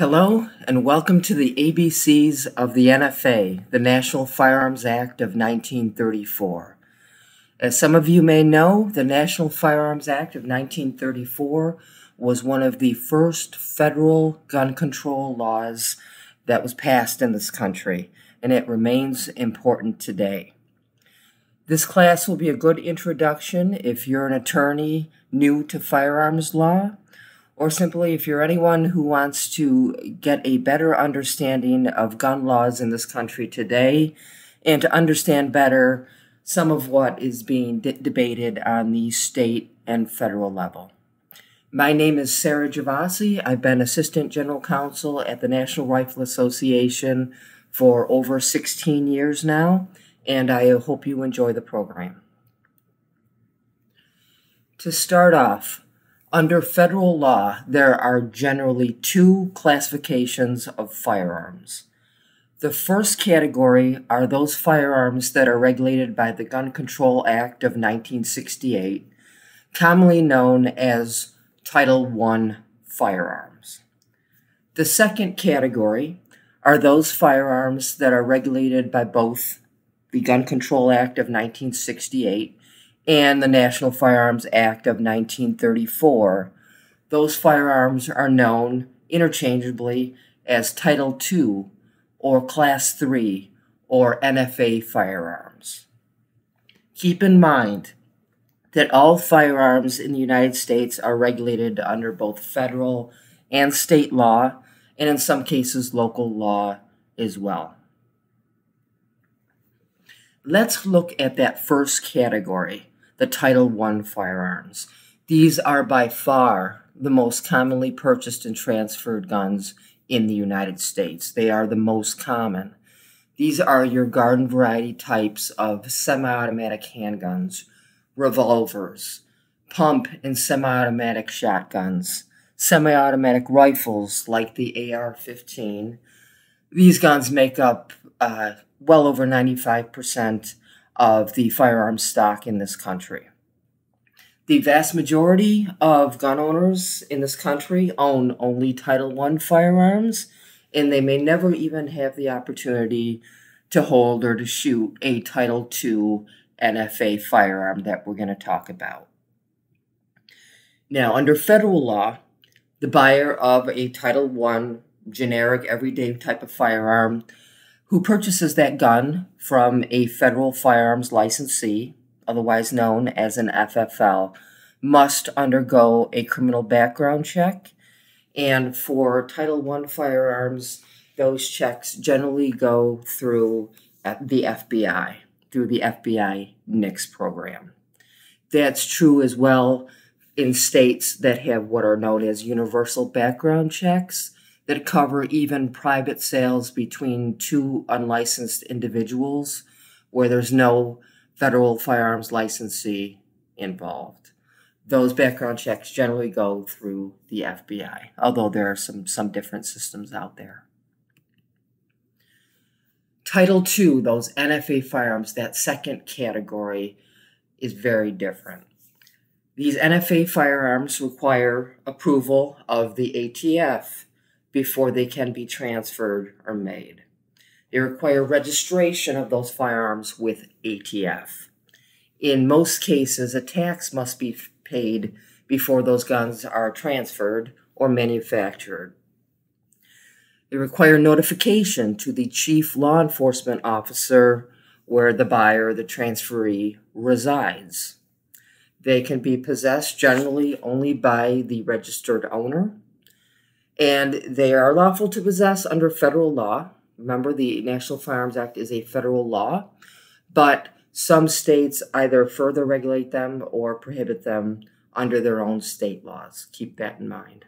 Hello, and welcome to the ABCs of the NFA, the National Firearms Act of 1934. As some of you may know, the National Firearms Act of 1934 was one of the first federal gun control laws that was passed in this country, and it remains important today. This class will be a good introduction if you're an attorney new to firearms law or simply if you're anyone who wants to get a better understanding of gun laws in this country today and to understand better some of what is being de- debated on the state and federal level. My name is Sarah Javasi. I've been Assistant General Counsel at the National Rifle Association for over 16 years now, and I hope you enjoy the program. To start off, under federal law, there are generally two classifications of firearms. The first category are those firearms that are regulated by the Gun Control Act of 1968, commonly known as Title I firearms. The second category are those firearms that are regulated by both the Gun Control Act of 1968 and the National Firearms Act of 1934. Those firearms are known interchangeably as Title II or Class III or NFA firearms. Keep in mind that all firearms in the United States are regulated under both federal and state law, and in some cases, local law as well. Let's look at that first category the Title I firearms. These are by far the most commonly purchased and transferred guns in the United States. They are the most common. These are your garden variety types of semi automatic handguns, revolvers, pump and semi automatic shotguns, semi automatic rifles like the AR 15. These guns make up uh, well over 95% of the firearms stock in this country. The vast majority of gun owners in this country own only Title I firearms, and they may never even have the opportunity to hold or to shoot a Title II NFA firearm that we're going to talk about. Now, under federal law, the buyer of a Title I generic everyday type of firearm who purchases that gun from a federal firearms licensee, otherwise known as an FFL, must undergo a criminal background check. And for Title I firearms, those checks generally go through uh, the FBI, through the FBI NICS program. That's true as well in states that have what are known as universal background checks that cover even private sales between two unlicensed individuals where there's no federal firearms licensee involved. Those background checks generally go through the FBI, although there are some, some different systems out there. Title II, those NFA firearms, that second category, is very different. These NFA firearms require approval of the ATF before they can be transferred or made. They require registration of those firearms with ATF. In most cases, a tax must be paid before those guns are transferred or manufactured. They require notification to the chief law enforcement officer where the buyer, the transferee, resides. They can be possessed generally only by the registered owner and they are lawful to possess under federal law. Remember, the National Firearms Act is a federal law, but some states either further regulate them or prohibit them under their own state laws. Keep that in mind.